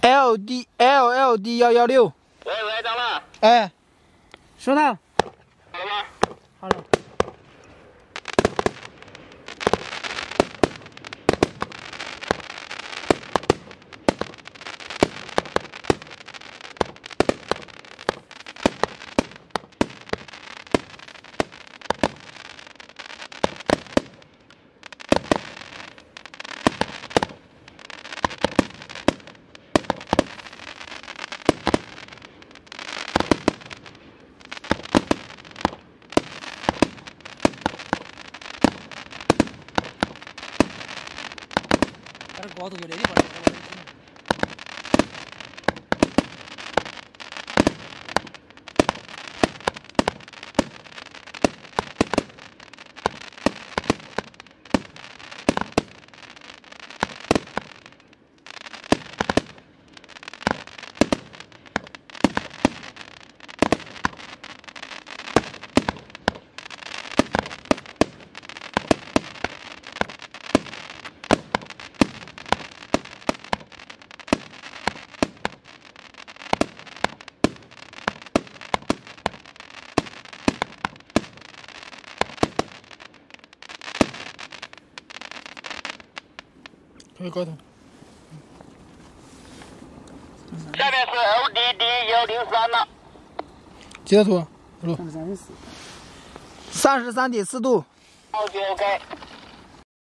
L D L L D 幺幺六。喂喂，张乐。哎，收到。好了吗？好了。高度就那地方。可以高头。下面是 LDD 幺零三了。截图，录。三十三点四。三十三点四度。OK OK。